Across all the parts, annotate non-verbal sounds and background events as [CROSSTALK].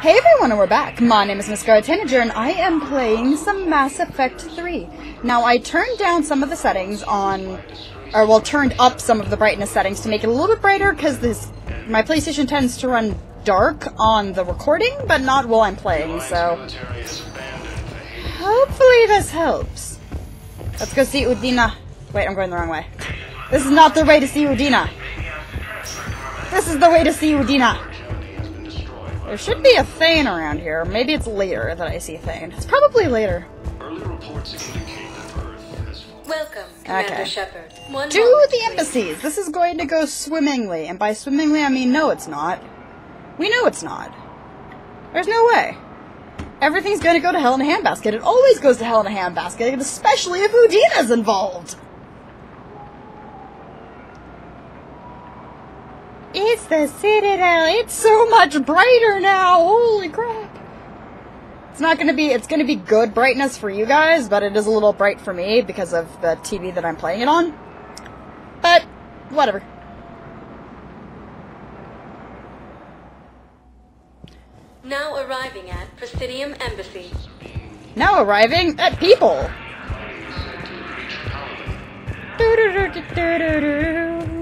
Hey everyone, and we're back. My name is Miss Scarlet Tanager, and I am playing some Mass Effect 3. Now, I turned down some of the settings on, or well, turned up some of the brightness settings to make it a little bit brighter, because this, my PlayStation tends to run dark on the recording, but not while I'm playing, so... Hopefully this helps. Let's go see Udina. Wait, I'm going the wrong way. This is not the way to see Udina. This is the way to see Udina. There should be a Thane around here. Maybe it's later that I see Thane. It's probably later. Welcome, Commander Okay. Shepard. One To moment, the please. embassies. This is going to go swimmingly. And by swimmingly, I mean no, it's not. We know it's not. There's no way. Everything's going to go to hell in a handbasket. It always goes to hell in a handbasket, especially if Udina's involved. It's the Citadel. It's so much brighter now. Holy crap. It's not gonna be, it's gonna be good brightness for you guys, but it is a little bright for me because of the TV that I'm playing it on. But, whatever. Now arriving at Presidium Embassy. Now arriving at people. Doo-doo-doo-doo-doo-doo.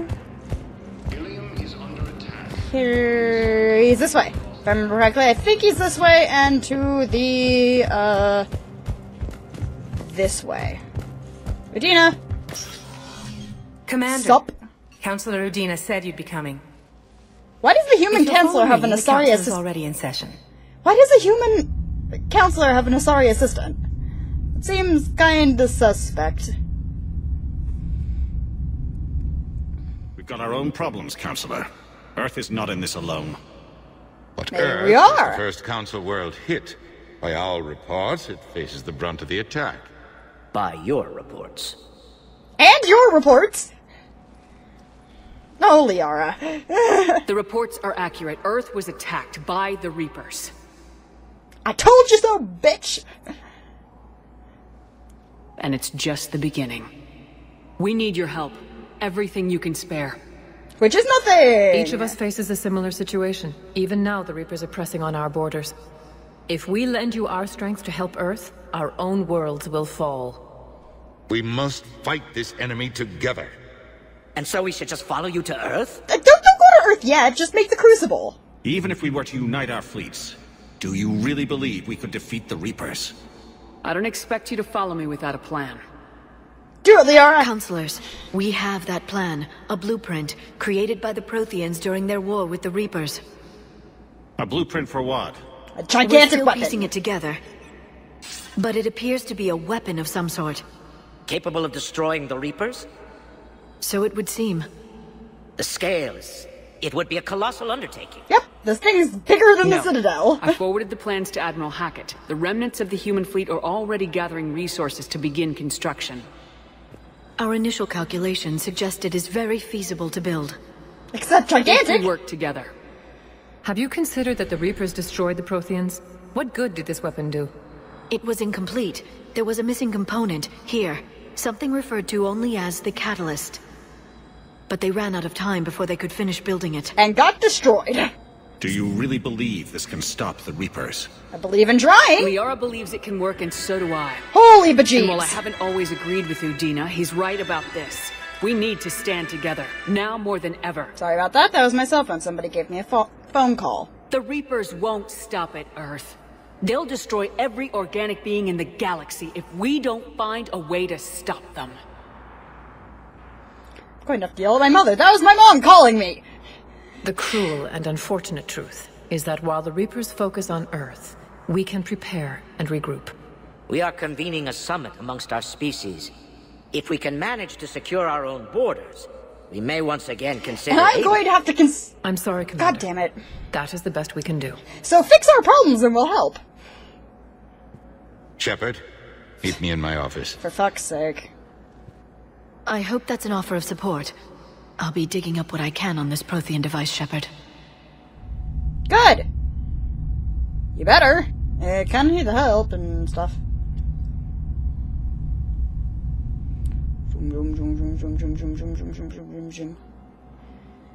Here, he's this way. If I remember correctly, I think he's this way and to the, uh, this way. Regina, Commander, Stop. Councilor Udina said you'd be coming. Why does the human councilor follow have me, an the Asari council is assistant? already in session. Why does a human councilor have an Asari assistant? It seems kinda suspect. We've got our own problems, Councilor. Earth is not in this alone. But Maybe Earth we is are. the first Council world hit. By all reports, it faces the brunt of the attack. By your reports. And your reports! Oh, Liara. The reports are accurate. Earth was attacked by the Reapers. I told you so, bitch! And it's just the beginning. We need your help. Everything you can spare. Which is nothing! Each of us faces a similar situation. Even now, the Reapers are pressing on our borders. If we lend you our strength to help Earth, our own worlds will fall. We must fight this enemy together. And so we should just follow you to Earth? Uh, Don't, don't go to Earth yet, just make the Crucible. Even if we were to unite our fleets, do you really believe we could defeat the Reapers? I don't expect you to follow me without a plan. Do it, Liara! Councilors, we have that plan, a blueprint, created by the Protheans during their war with the Reapers. A blueprint for what? A gigantic We're gigantic still weapon. piecing it together. But it appears to be a weapon of some sort. Capable of destroying the Reapers? So it would seem. The scales. It would be a colossal undertaking. Yep, this thing is bigger than the No. Citadel. I forwarded the plans to Admiral Hackett. The remnants of the human fleet are already gathering resources to begin construction. Our initial calculations suggest it is very feasible to build. Except If we work together. Have you considered that the Reapers destroyed the Protheans? What good did this weapon do? It was incomplete. There was a missing component, here. Something referred to only as the catalyst. But they ran out of time before they could finish building it. And got destroyed. Do you really believe this can stop the Reapers? I believe in trying. Liara believes it can work, and so do I. Holy And while I haven't always agreed with Udina, he's right about this. We need to stand together, now more than ever. Sorry about that, that was my cell phone. Somebody gave me a phone call. The Reapers won't stop at Earth. They'll destroy every organic being in the galaxy if we don't find a way to stop them. I'm going to have to yell at my mother. That was my mom calling me! The cruel and unfortunate truth is that while the Reapers focus on Earth, we can prepare and regroup. We are convening a summit amongst our species. If we can manage to secure our own borders, we may once again consider... And I'm going to have to cons- I'm sorry, Commander. God damn it. That is the best we can do. So fix our problems and we'll help. Shepard, meet me in my office. For fuck's sake. I hope that's an offer of support. I'll be digging up what I can on this Prothean device, Shepard. Good! You better. I kinda need the help and stuff.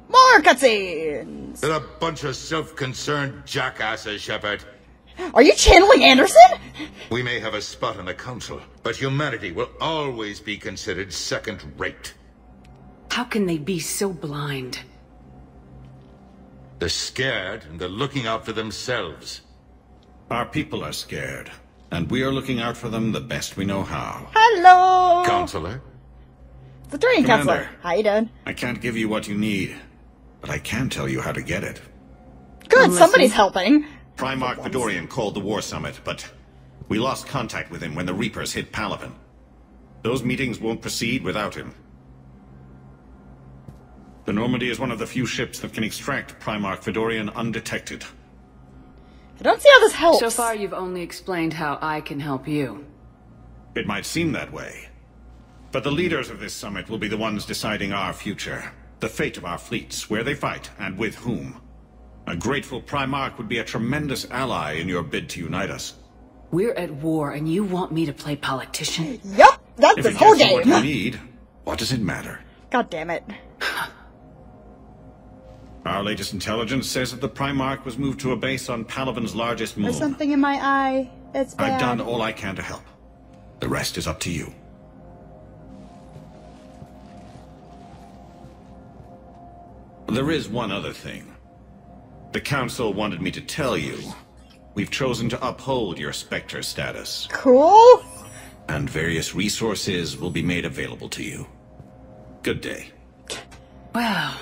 More cutscenes! They're a bunch of self-concerned jackasses, Shepard. Are you channeling Anderson? We may have a spot in the council, but humanity will always be considered second-rate. How can they be so blind? They're scared, and they're looking out for themselves. Our people are scared, and we are looking out for them the best we know how. Hello! Councilor? The Turian Councilor. Commander. How you doing? I can't give you what you need, but I can tell you how to get it. Good, Unless somebody's he- helping. Primarch Fedorian called the War Summit, but we lost contact with him when the Reapers hit Palaven. Those meetings won't proceed without him. The Normandy is one of the few ships that can extract Primarch Fedorian undetected. I don't see how this helps. So far, you've only explained how I can help you. It might seem that way. But the leaders of this summit will be the ones deciding our future. The fate of our fleets, where they fight, and with whom. A grateful Primarch would be a tremendous ally in your bid to unite us. We're at war, and you want me to play politician? Yep, that's If this it whole gets you what you need, what does it matter? God damn it. Our latest intelligence says that the Primarch was moved to a base on Palaven's largest moon. There's something in my eye. It's bad. I've done all I can to help. The rest is up to you. There is one other thing. The Council wanted me to tell you. We've chosen to uphold your Spectre status, Cool. and various resources will be made available to you. Good day. Wow.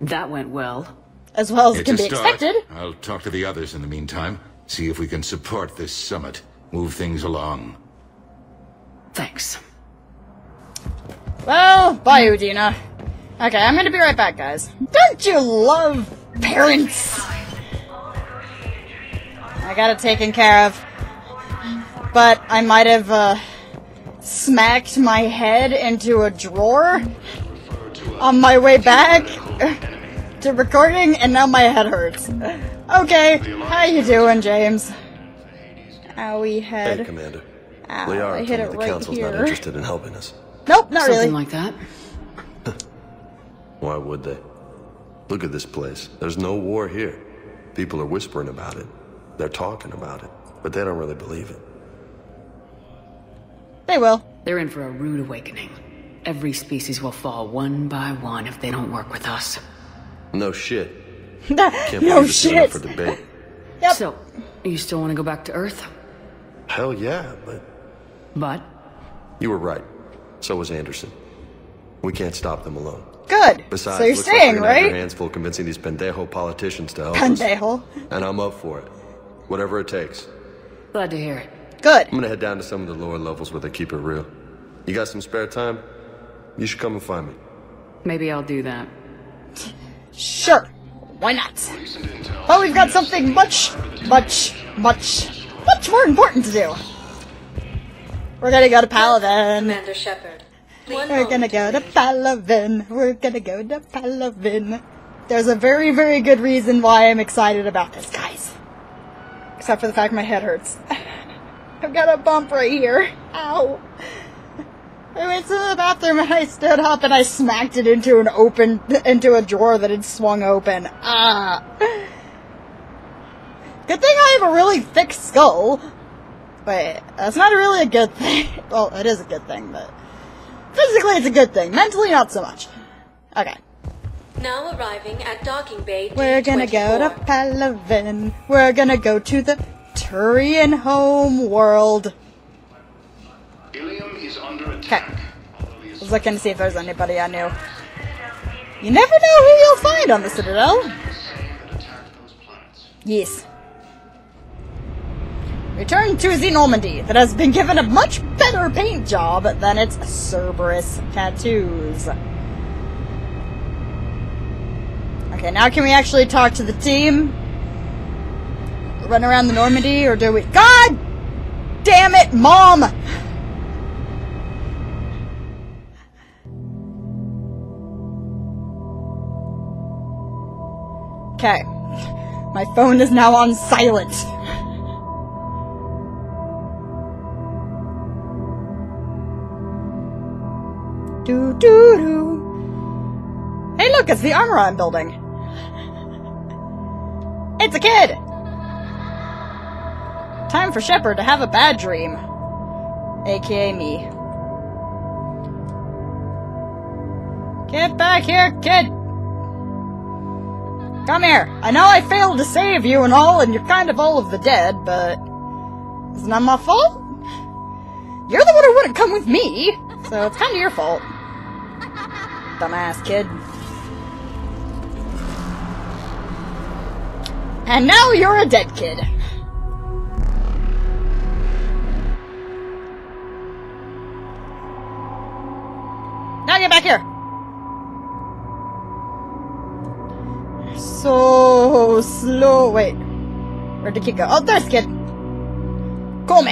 That went well. As well as It's can be start. expected. I'll talk to the others in the meantime. See if we can support this summit. Move things along. Thanks. Well, bye, Udina. Okay, I'm gonna be right back, guys. Don't you love parents? I got it taken care of. But I might have, uh, smacked my head into a drawer on my way back [LAUGHS] to recording, and now my head hurts. Okay, how you doing, James? Owie head. Hey, Commander. Ow, Liara I hit it the right Council's here. not interested in helping us. Nope, not Something really. like that. Why would they? Look at this place. There's no war here. People are whispering about it. They're talking about it, but they don't really believe it. They will. They're in for a rude awakening. Every species will fall one by one if they don't work with us. No shit. [LAUGHS] Can't no believe this is shit. for debate. Yep. So, you still want to go back to Earth? Hell yeah, but But you were right. So was Anderson. We can't stop them alone. Good. Besides, so you're looks staying, like you're gonna have your right? hands full convincing these pendejo politicians to help us. Pendejo. And I'm up for it. Whatever it takes. glad to hear it. Good. I'm gonna head down to some of the lower levels where they keep it real. You got some spare time? You should come and find me. Maybe I'll do that. Sure. Why not? But we've got something much, much, much, much more important to do. We're gonna go to Palaven. Commander Shepard. We're gonna go to please. Palaven. We're gonna go to Palaven. There's a very, very good reason why I'm excited about this, guys. Except for the fact my head hurts. [LAUGHS] I've got a bump right here. Ow. I went to the bathroom and I stood up and I smacked it into an open, into a drawer that had swung open. Ah. Good thing I have a really thick skull. But that's not really a good thing. [LAUGHS] Well, it is a good thing, but physically it's a good thing. Mentally, not so much. Okay. Now arriving at docking bay We're gonna go to D24. Palaven. We're gonna go to the Turian home world. Ilium is under Okay. attack. I was looking to see if there's anybody I knew. You never know who you'll find on the Citadel. Yes. Return to the Normandy that has been given a much better paint job than its Cerberus tattoos. Okay, now can we actually talk to the team? Run around the Normandy, or do we? God damn it, Mom! Okay. My phone is now on silent. Do do do. Hey look, it's the armor I'm building. It's a kid! Time for Shepard to have a bad dream. AKA me. Get back here, kid! Come here. I know I failed to save you and all, and you're kind of all of the dead, but... It's not my fault? You're the one who wouldn't come with me, so it's kind of your fault. Dumbass kid. And now you're a dead kid. Now get back here. So slow. Wait. Where'd the kid go? Oh, there's the kid. Come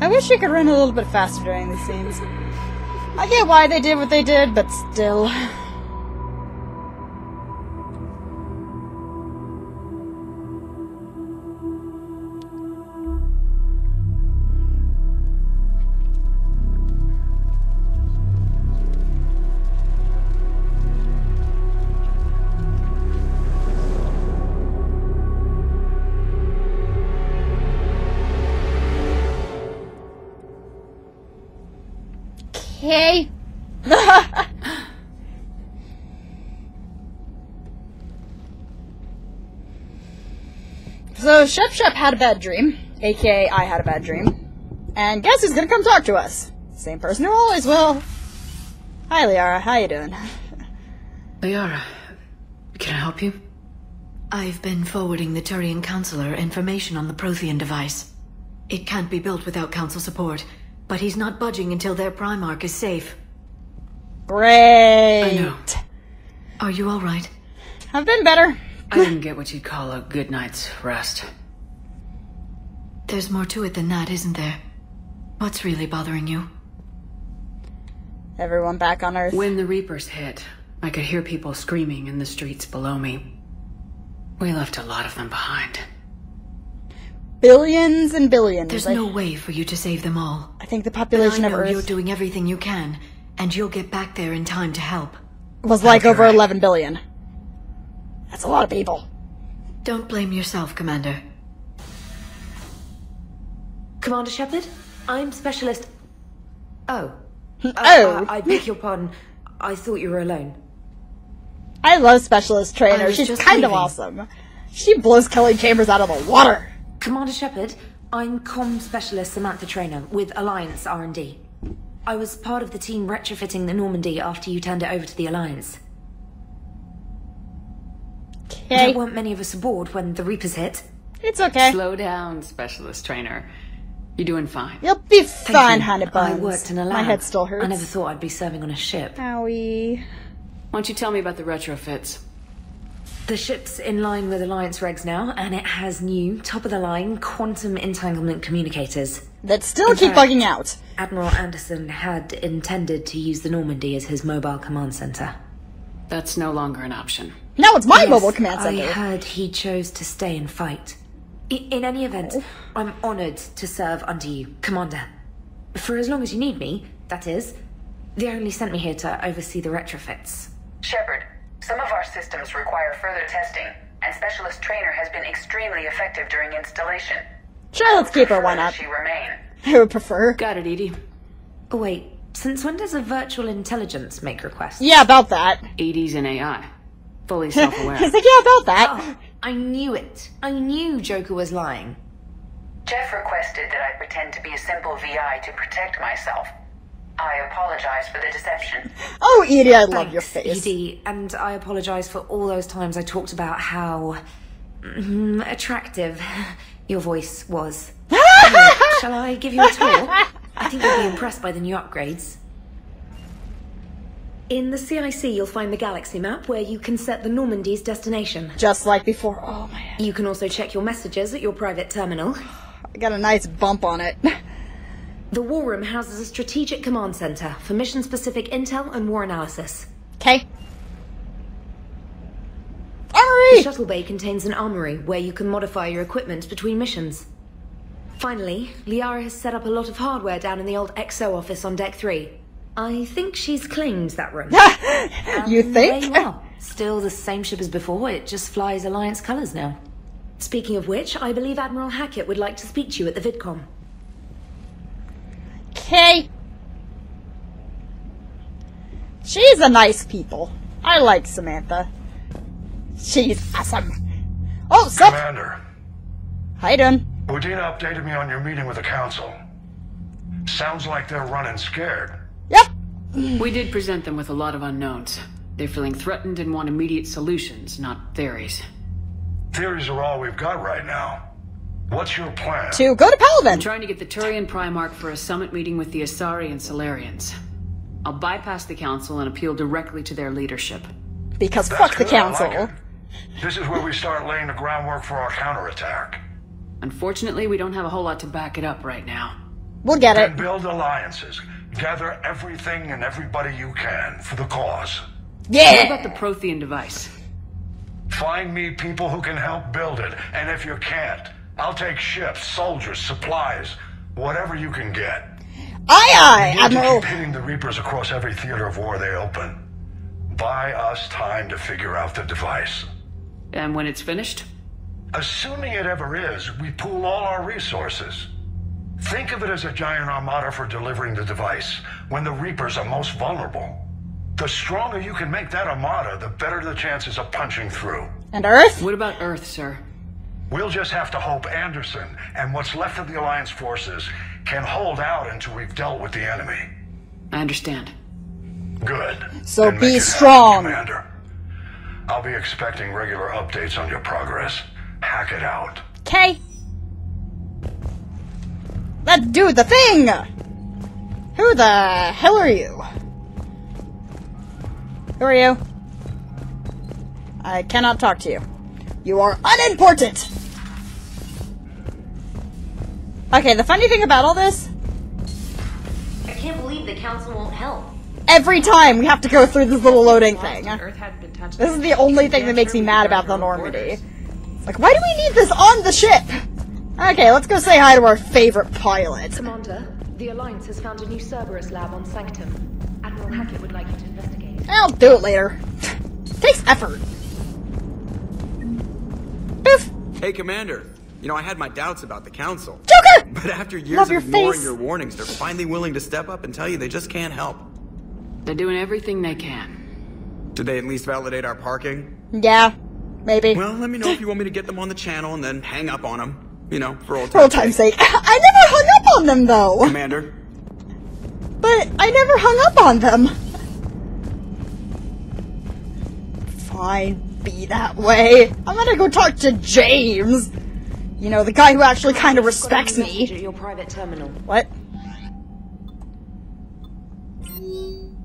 I wish you could run a little bit faster during these scenes. I get why they did what they did, but still. Shep Shep had a bad dream, aka I had a bad dream, and guess who's gonna come talk to us? Same person who always will. Hi, Liara. How you doing? Liara, can I help you? I've been forwarding the Turian Councilor information on the Prothean device. It can't be built without Council support, but he's not budging until their Primarch is safe. Great. I know. Are you alright? I've been better. I didn't get what you'd call a good night's rest. There's more to it than that, isn't there? What's really bothering you? Everyone back on Earth. When the Reapers hit, I could hear people screaming in the streets below me. We left a lot of them behind. Billions and billions. There's I, no way for you to save them all. I think the But I population of know Earth you're doing everything you can, and you'll get back there in time to help. was like Okay, over right. 11 billion. That's a lot of people. Don't blame yourself, Commander. Commander Shepard, I'm Specialist. Oh. Uh, [LAUGHS] Oh. I, I beg your pardon. I thought you were alone. I love Specialist I Traynor. She's just kind of awesome. She blows Kelly Chambers out of the water. Commander Shepard, I'm Com Specialist Samantha Traynor with Alliance R&D. I was part of the team retrofitting the Normandy after you turned it over to the Alliance. Okay. There weren't many of us aboard when the Reapers hit. It's okay. Slow down, specialist Traynor. You're doing fine. You'll be Thank fine, you. honey. I worked in a lab. My head still hurts. I never thought I'd be serving on a ship. Owie. Why don't you tell me about the retrofits? The ship's in line with Alliance regs now, and it has new, top-of-the-line quantum entanglement communicators. That still In keep fact- bugging out. Admiral Anderson had intended to use the Normandy as his mobile command center. That's no longer an option. Now it's my Yes, mobile command I heard he chose to stay and fight. I- in any event, oh. I'm honored to serve under you, Commander. For as long as you need me, that is. They only sent me here to oversee the retrofits. Shepard, some of our systems require further testing, and Specialist Traynor has been extremely effective during installation. Sure, let's keep her. Why Prefer that not? She remain. [LAUGHS] I would prefer. Got it, EDI. Oh, wait, since when does a virtual intelligence make requests? Yeah, about that. EDI's an AI. Fully [LAUGHS] self-aware. He's like, yeah, about that. Oh, I knew it. I knew Joker was lying. Jeff requested that I pretend to be a simple VI to protect myself. I apologize for the deception. Oh, EDI, I love your face. EDI, and I apologize for all those times I talked about how mm, attractive your voice was. [LAUGHS] Anyway, shall I give you a tour? I think you'll be impressed by the new upgrades. In the CIC, you'll find the galaxy map where you can set the Normandy's destination. Just like before. Oh my You can also check your messages at your private terminal. I got a nice bump on it. [LAUGHS] The War Room houses a strategic command center for mission specific intel and war analysis. Okay. The shuttle bay contains an armory where you can modify your equipment between missions. Finally, Liara has set up a lot of hardware down in the old XO office on Deck 3. I think she's claimed that room. Um, you And think? There you are. Still the same ship as before, it just flies Alliance colours now. Speaking of which, I believe Admiral Hackett would like to speak to you at the VidCom. Okay. She's a nice people. I like Samantha. She's awesome. Oh, sup? Commander, How you doing? Udina updated me on your meeting with the Council. Sounds like they're running scared. We did present them with a lot of unknowns. They're feeling threatened and want immediate solutions, not theories. Theories are all we've got right now. What's your plan? To go to Palaven. I'm trying to get the Turian Primarch for a summit meeting with the Asari and Salarians. I'll bypass the Council and appeal directly to their leadership. Because That's fuck the good, I like council. This is where we start laying the groundwork for our counterattack. Unfortunately, we don't have a whole lot to back it up right now. We'll get Then it. build alliances. Gather everything and everybody you can for the cause. Yeah! What about the Prothean device? Find me people who can help build it, and if you can't, I'll take ships, soldiers, supplies, whatever you can get. Aye, aye, We need to Admiral. keep hitting the Reapers across every theater of war they open. Buy us time to figure out the device. And when it's finished? Assuming it ever is, we pool all our resources. Think of it as a giant armada for delivering the device when the Reapers are most vulnerable. The stronger you can make that armada, the better the chances of punching through. And Earth? What about Earth, sir? We'll just have to hope Anderson and what's left of the Alliance forces can hold out until we've dealt with the enemy. I understand. Good. So Then be it happen, strong. Commander. I'll be expecting regular updates on your progress. Hackett out. Okay. Let's do the thing! Who the hell are you? Who are you? I cannot talk to you. You are unimportant! Okay, the funny thing about all this, I can't believe the Council won't help. every time we have to go through this little loading thing. This is the only thing that makes me mad about the Normandy. It's like, why do we need this on the ship? Okay, let's go say hi to our favorite pilot. Commander, the Alliance has found a new Cerberus lab on Sanctum. Admiral Hackett would like you to investigate. I'll do it later. Takes effort. Hey, Commander. You know, I had my doubts about the Council. Joker! But after years Love of your ignoring face. your warnings, they're finally willing to step up and tell you they just can't help. They're doing everything they can. Did they at least validate our parking? Yeah, maybe. Well, let me know if you want me to get them on the channel and then hang up on them. You know, for old For old time's time's sake. [LAUGHS] I never hung up on them, though. Commander, But I never hung up on them. Fine, be that way. I'm gonna go talk to James. You know, the guy who actually kind of respects me. Your private terminal. What?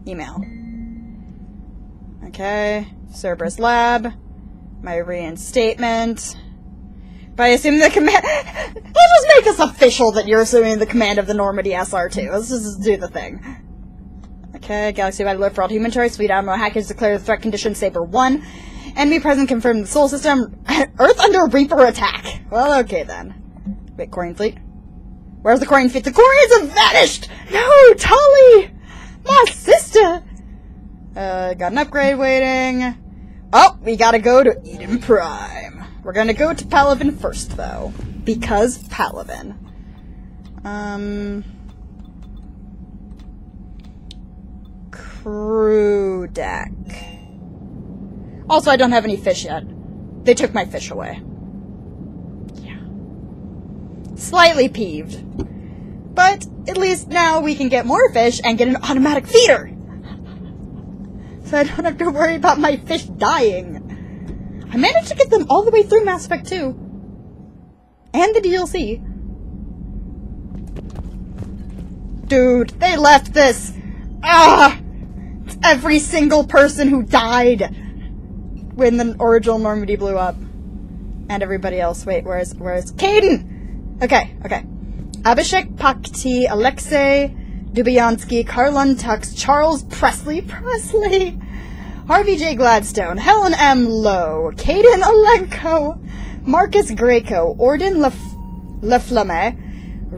Email. Okay. Cerberus Lab. My reinstatement. But assuming the command. Let's [LAUGHS] just make this official that you're assuming the command of the Normandy SR2. Let's just do the thing. Okay, Galaxy wide alert for all human targets. Sweet Admiral Hackers declare the threat condition Saber 1. Enemy present confirmed the Sol System. [LAUGHS] Earth under Reaper attack. Well, okay then. Wait, Quarian fleet? Where's the Quarian fleet? The Quarians have vanished! No, Tali! My sister! Uh, got an upgrade waiting. Oh, we gotta go to Eden Prime. We're gonna go to Palaven first, though. Because Palaven. Um... Crew deck. Also, I don't have any fish yet. They took my fish away. Yeah. Slightly peeved. But at least now we can get more fish and get an automatic feeder. [LAUGHS] So I don't have to worry about my fish dying. I managed to get them all the way through Mass Effect 2. And the DLC. Dude, they left this. Ah! Every single person who died when the original Normandy blew up. And everybody else. Wait, where's where's Kaidan? Okay, okay. Abhishek Pakti, Alexei Dubyansky, Karlon Tux, Charles Presley, Presley, Harvey J. Gladstone, Helen M. Lowe, Kaidan Alenko, Marcus Greco, Orden Lef- Leflamme,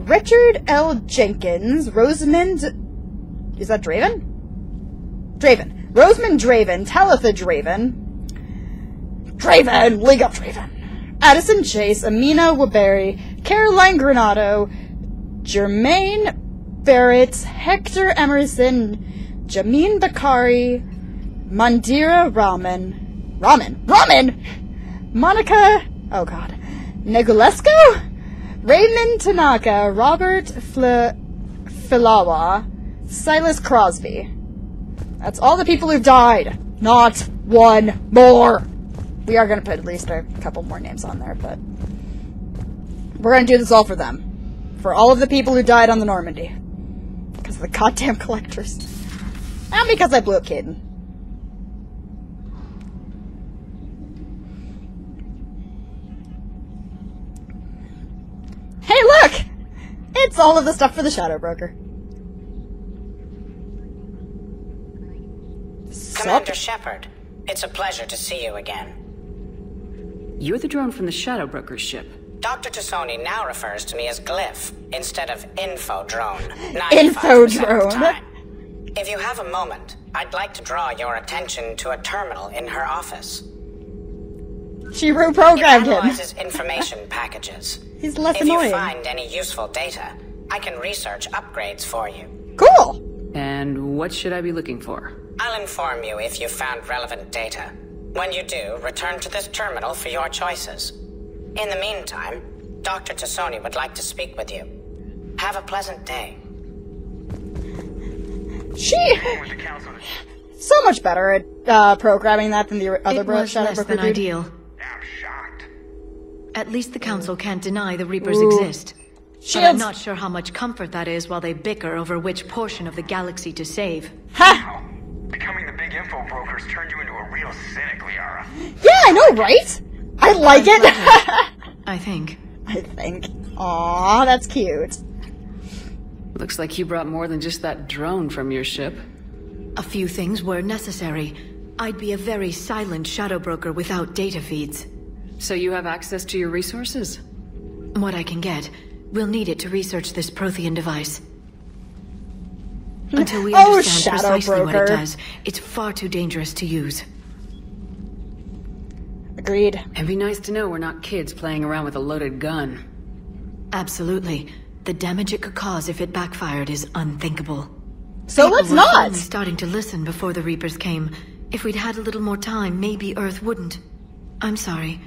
Richard L. Jenkins, Rosamund is that Draven? Draven. Rosamund Draven, Talitha Draven, Draven, League of Draven, Addison Chase, Amina Waberi, Caroline Granado, Jermaine Barrett, Hector Emerson, Jameen Bakari, Mandira Raman, Raman, Raman, Monica, oh god, Negulesco, Raymond Tanaka, Robert Fla, Filawa, Silas Crosby. That's all the people who've died. Not one more. We are going to put at least a couple more names on there, but we're going to do this all for them. For all of the people who died on the Normandy. Because of the goddamn collectors. And because I blew up Kaidan. It's all of the stuff for the Shadow Broker. Commander Shepard, it's a pleasure to see you again. You're the drone from the Shadow Broker's ship. Dr. T'Soni now refers to me as Glyph instead of Info Drone. [LAUGHS] Info Drone. If you have a moment, I'd like to draw your attention to a terminal in her office. She reprogrammed it him. analyzes information [LAUGHS] packages. He's less if annoying. you find any useful data, I can research upgrades for you. Cool! And what should I be looking for? I'll inform you if you've found relevant data. When you do, return to this terminal for your choices. In the meantime, Dr. T'Soni would like to speak with you. Have a pleasant day. She [LAUGHS] so much better at uh, programming that than the other it bro- was Shadow less Broker than dude. ideal. At least the Council can't deny the Reapers Ooh. exist. But I'm not sure how much comfort that is while they bicker over which portion of the galaxy to save. Ha! Becoming the big info brokers turned you into a real cynic, Liara. Yeah, I know, right? I like it. [LAUGHS] I think. I think. Aw, that's cute. Looks like you brought more than just that drone from your ship. A few things were necessary. I'd be a very silent shadow broker without data feeds. So you have access to your resources? What I can get. We'll need it to research this Prothean device. Until we [LAUGHS] Oh, understand Shadow precisely what it does, it's far too dangerous to use. Agreed. It'd be nice to know we're not kids playing around with a loaded gun. Absolutely. The damage it could cause if it backfired is unthinkable. So People let's were not. starting to listen before the Reapers came. If we'd had a little more time, maybe Earth wouldn't. I'm sorry.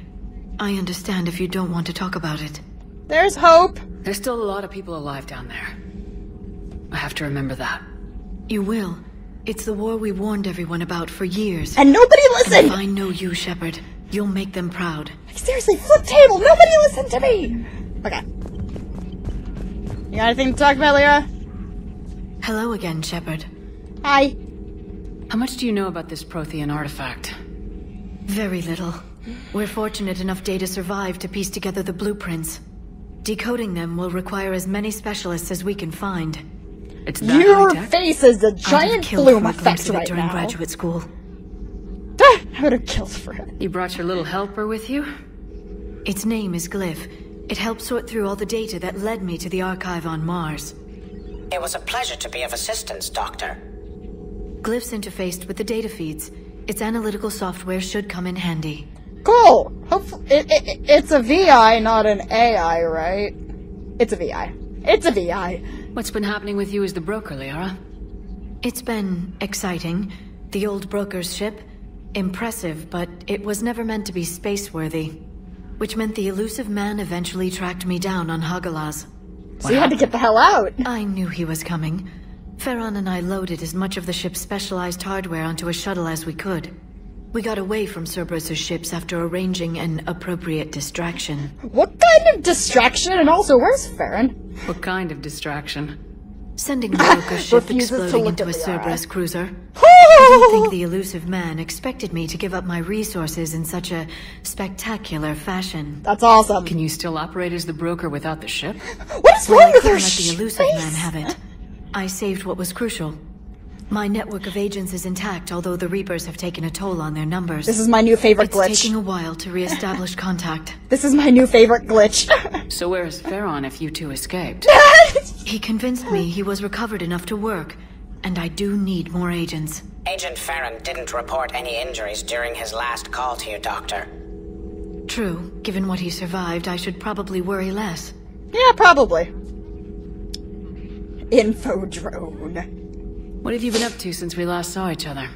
I understand if you don't want to talk about it. There's hope. There's still a lot of people alive down there. I have to remember that. You will. It's the war we warned everyone about for years. And nobody And listened! if I know you, Shepard, you'll make them proud. Seriously, flip table! Nobody listened to me! Okay. You got anything to talk about, Lyra? Hello again, Shepard. Hi. How much do you know about this Prothean artifact? Very little. We're fortunate enough Data survived to piece together the blueprints. Decoding them will require as many specialists as we can find. It's Your face is a I'd have giant killed bloom for a effect it right during now. graduate school. I would have killed for it. You brought your little helper with you? Its name is Glyph. It helped sort through all the data that led me to the archive on Mars. It was a pleasure to be of assistance, Doctor. Glyph's interfaced with the data feeds. Its analytical software should come in handy. Cool. Hopefully, it, it, it's a VI, not an AI, right? It's a VI. It's a VI. What's been happening with you as the broker, Liara? It's been exciting. The old broker's ship. Impressive, but it was never meant to be space-worthy. Which meant the Illusive man eventually tracked me down on Hagalaz. So you had to get the hell out. I knew he was coming. Feron and I loaded as much of the ship's specialized hardware onto a shuttle as we could. We got away from Cerberus' ships after arranging an appropriate distraction. What kind of distraction? And also, where's Feron? What kind of distraction? Sending the broker's [COUGHS] ship Refuses to exploding into a Cerberus eye. cruiser. [LAUGHS] I don't think the Illusive man expected me to give up my resources in such a spectacular fashion. That's awesome. Can you still operate as the broker without the ship? What is wrong I with her couldn't let the Illusive face? man have it. I saved what was crucial. My network of agents is intact, although the Reapers have taken a toll on their numbers. This is my new favorite glitch. it's glitch. taking a while to reestablish [LAUGHS] contact. This is my new favorite glitch. So where's Feron if you two escaped? [LAUGHS] He convinced me he was recovered enough to work, and I do need more agents. Agent Feron didn't report any injuries during his last call to you, Doctor. True. Given what he survived, I should probably worry less. Yeah, probably. Info drone. What have you been up to since we last saw each other?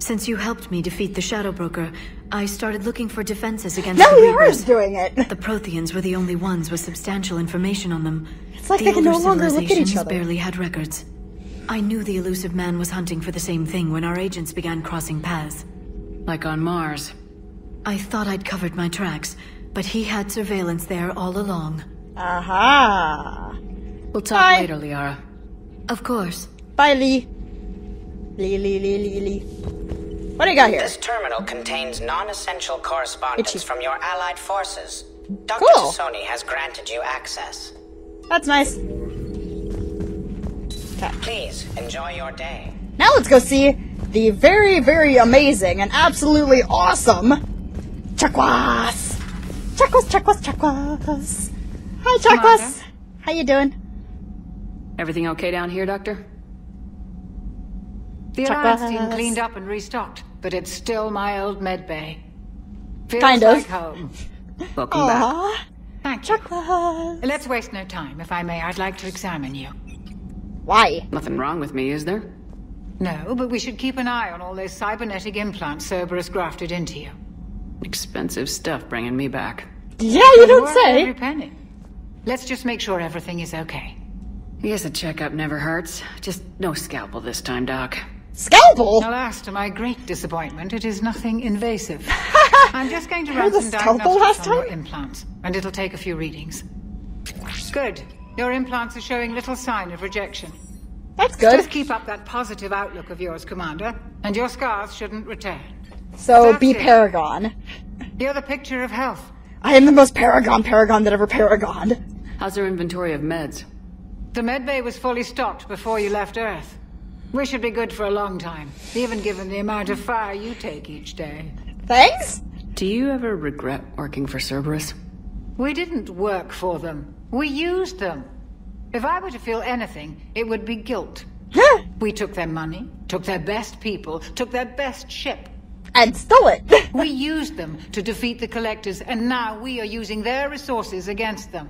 Since you helped me defeat the Shadow Broker, I started looking for defenses against No, the you Reapers. are doing it. The Protheans were the only ones with substantial information on them. It's like the they can no older longer look at each civilizations other. barely had records. I knew the Illusive man was hunting for the same thing when our agents began crossing paths. Like on Mars. I thought I'd covered my tracks, but he had surveillance there all along. Aha. We'll talk Bye. later, Liara. Of course. Bye, Lee. What do you got here? This terminal contains non-essential correspondence Itchy. from your allied forces. Dr. Cool. T'Soni has granted you access. That's nice. Please, enjoy your day. Now let's go see the very, very amazing and absolutely awesome Chakwas. Chakwas, Chakwas, Chakwas. Hi, Chakwas. Commander. How you doing? Everything okay down here, Doctor? The Chuck Alliance us. team cleaned up and restocked, but it's still my old med bay. Feels Kind of. like home. [LAUGHS] Welcome back. Thank you. Chakwas. Let's waste no time. If I may, I'd like to examine you. Why? Nothing wrong with me, is there? No, but we should keep an eye on all those cybernetic implants Cerberus grafted into you. Expensive stuff bringing me back. Yeah, you don't worth Every say. penny. Let's just make sure everything is okay. Yes, a checkup never hurts. Just no scalpel this time, Doc. Scalpel? Alas, to my great disappointment, it is nothing invasive. [LAUGHS] I'm just going to run the some scalpel last diagnostics on your implants, and it'll take a few readings. Good. Your implants are showing little sign of rejection. That's good. Just keep up that positive outlook of yours, Commander, and your scars shouldn't return. So That's be it. Paragon. You're the picture of health. I am the most Paragon Paragon that ever Paragoned. How's our inventory of meds? The medbay was fully stocked before you left Earth. We should be good for a long time, even given the amount of fire you take each day. Thanks? Do you ever regret working for Cerberus? We didn't work for them. We used them. If I were to feel anything, it would be guilt. we took their money, took their best people, took their best ship. And stole it. [LAUGHS] we used them to defeat the Collectors, and now we are using their resources against them.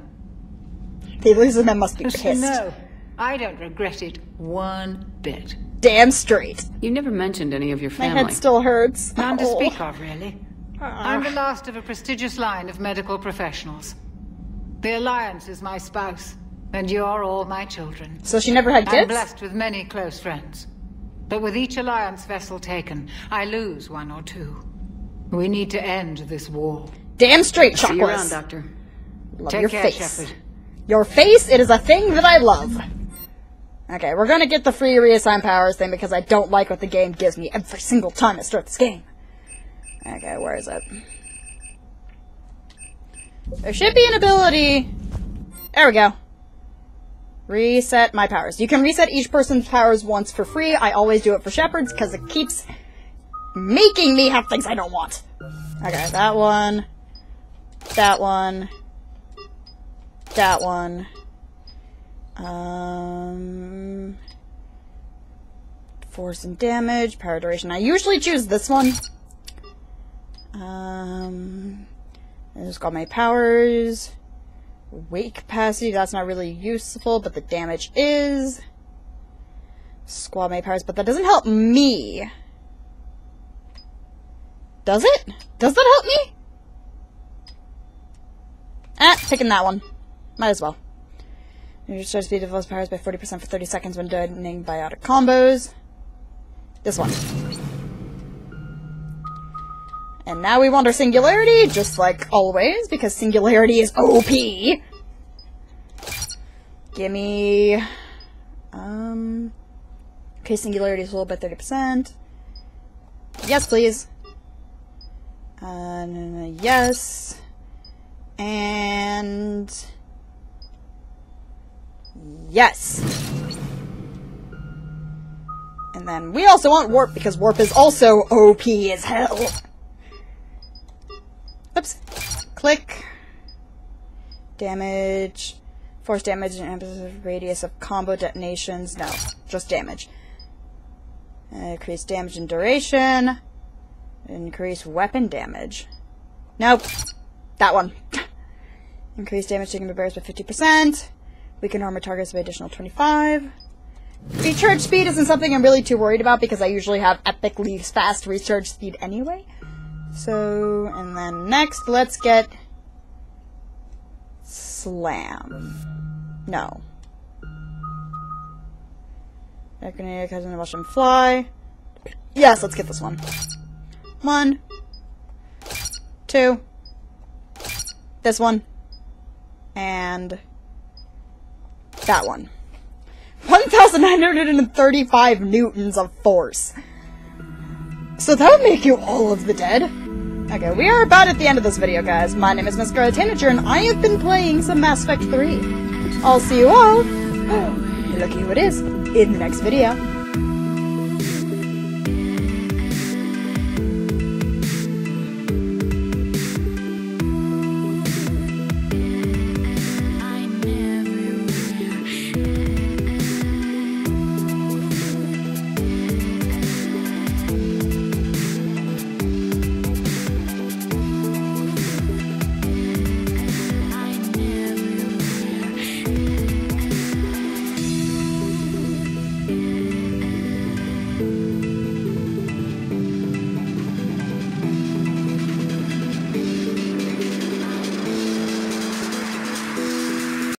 The Illusive men must be So pissed. no, I don't regret it one bit. Damn straight. You never mentioned any of your family. My family. head still hurts. None to Oh. speak of, really. Uh-uh. I'm the last of a prestigious line of medical professionals. The Alliance is my spouse, and you're all my children. So she never had kids? I'm blessed with many close friends. But with each Alliance vessel taken, I lose one or two. We need to end this war. Damn straight, See you around, Doctor. Love Take your care, face. Shepard. Your face, it is a thing that I love. Okay, we're gonna get the free reassign powers thing because I don't like what the game gives me every single time I start this game. Okay, where is it? There should be an ability. There we go. Reset my powers. You can reset each person's powers once for free. I always do it for Shepherds because it keeps making me have things I don't want. Okay, that one. That one. That one. Um, force and damage, power duration. I usually choose this one. Um, it's got my powers. Weight capacity, that's not really useful, but the damage is. Squad mate powers, but that doesn't help me. Does it? Does that help me? Ah, taking that one. Might as well. You start speed those powers by 40% for 30 seconds when doing biotic combos. This one. And now we want our singularity, just like always, because singularity is OP. Gimme... Um... Okay, singularity is a little bit 30%. Yes, please. Uh, yes. And... Yes. Then we also want warp because warp is also OP as hell. Oops. Click. Damage. Force damage and radius of combo detonations. No, just damage. Uh, increase damage and duration. Increase weapon damage. Nope. That one. [LAUGHS] Increase damage taken by bears by 50%. Weaken armor targets by additional 25. Recharge speed isn't something I'm really too worried about because I usually have epically fast recharge speed anyway. So, and then next, let's get Slam. No. Echinacea cousin to watch him fly. Yes, let's get this one. One. Two. This one. And that one. 1,935 newtons of force. So that would make you all of the dead. Okay, we are about at the end of this video, guys. My name is Miss Scarlet Tanager, and I have been playing some Mass Effect 3. I'll see you all, [GASPS] lucky who it is, in the next video.